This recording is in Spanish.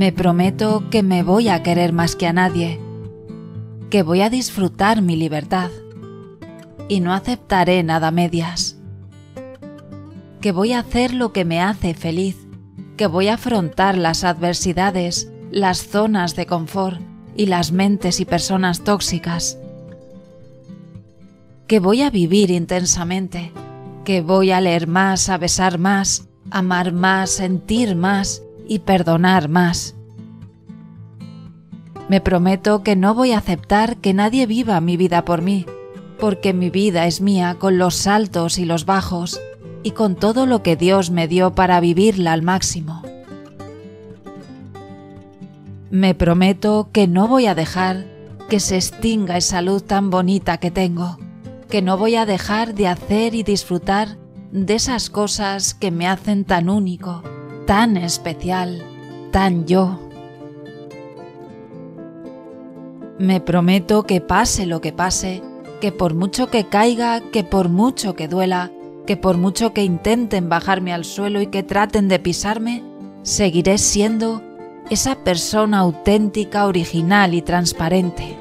Me prometo que me voy a querer más que a nadie, que voy a disfrutar mi libertad y no aceptaré nada medias, que voy a hacer lo que me hace feliz, que voy a afrontar las adversidades, las zonas de confort y las mentes y personas tóxicas, que voy a vivir intensamente, que voy a leer más, a besar más, amar más, sentir más y perdonar más. Me prometo que no voy a aceptar que nadie viva mi vida por mí, porque mi vida es mía con los altos y los bajos y con todo lo que Dios me dio para vivirla al máximo. Me prometo que no voy a dejar que se extinga esa luz tan bonita que tengo, que no voy a dejar de hacer y disfrutar de esas cosas que me hacen tan único, tan especial, tan yo. Me prometo que pase lo que pase, que por mucho que caiga, que por mucho que duela, que por mucho que intenten bajarme al suelo y que traten de pisarme, seguiré siendo esa persona auténtica, original y transparente.